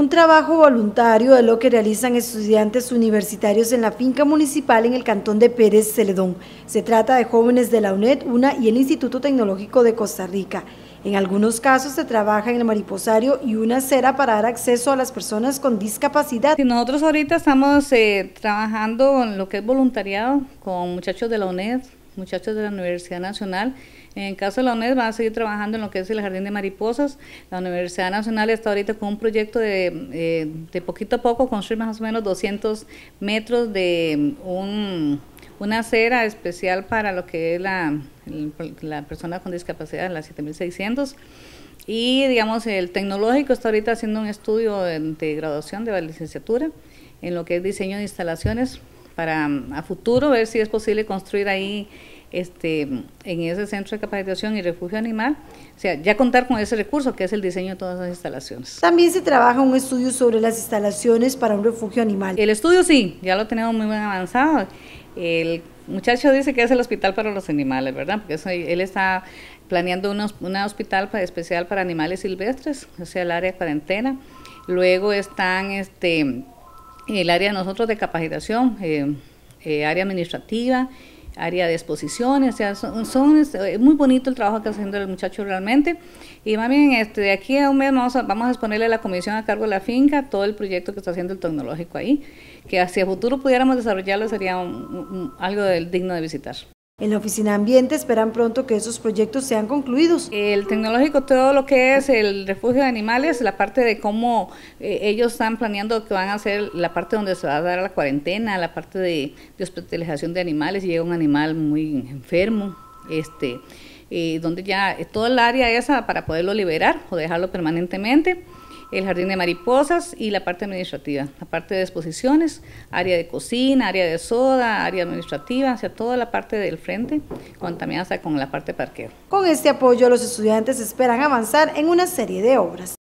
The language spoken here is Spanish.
Un trabajo voluntario es lo que realizan estudiantes universitarios en la finca municipal en el cantón de Pérez Celedón. Se trata de jóvenes de la UNED, UNA y el Instituto Tecnológico de Costa Rica. En algunos casos se trabaja en el mariposario y una acera para dar acceso a las personas con discapacidad. nosotros ahorita estamos eh, trabajando en lo que es voluntariado con muchachos de la UNED, muchachos de la Universidad Nacional en el caso de la UNED va a seguir trabajando en lo que es el Jardín de Mariposas. La Universidad Nacional está ahorita con un proyecto de, eh, de poquito a poco construir más o menos 200 metros de un, una acera especial para lo que es la, la persona con discapacidad, la 7600. Y digamos, el tecnológico está ahorita haciendo un estudio de, de graduación de la licenciatura en lo que es diseño de instalaciones para a futuro ver si es posible construir ahí este, en ese centro de capacitación y refugio animal, o sea, ya contar con ese recurso que es el diseño de todas las instalaciones. También se trabaja un estudio sobre las instalaciones para un refugio animal. El estudio sí, ya lo tenemos muy bien avanzado. El muchacho dice que es el hospital para los animales, ¿verdad? Porque él está planeando un hospital especial para animales silvestres, o sea, el área de cuarentena. Luego están este, el área de nosotros de capacitación, eh, eh, área administrativa, área de exposiciones, o sea, son, este, muy bonito el trabajo que está haciendo el muchacho realmente. Y más bien, este, de aquí a un mes vamos a, vamos a exponerle a la comisión a cargo de la finca todo el proyecto que está haciendo el tecnológico ahí, que hacia futuro pudiéramos desarrollarlo sería algo digno de visitar. En la Oficina Ambiente esperan pronto que esos proyectos sean concluidos. El tecnológico, todo lo que es el refugio de animales, la parte de cómo eh, ellos están planeando que van a hacer la parte donde se va a dar la cuarentena, la parte de, de hospitalización de animales, llega un animal muy enfermo, este, eh, donde ya toda el área esa para poderlo liberar o dejarlo permanentemente el jardín de mariposas y la parte administrativa, la parte de exposiciones, área de cocina, área de soda, área administrativa, sea, toda la parte del frente, contaminada con la parte parqueo. Con este apoyo, los estudiantes esperan avanzar en una serie de obras.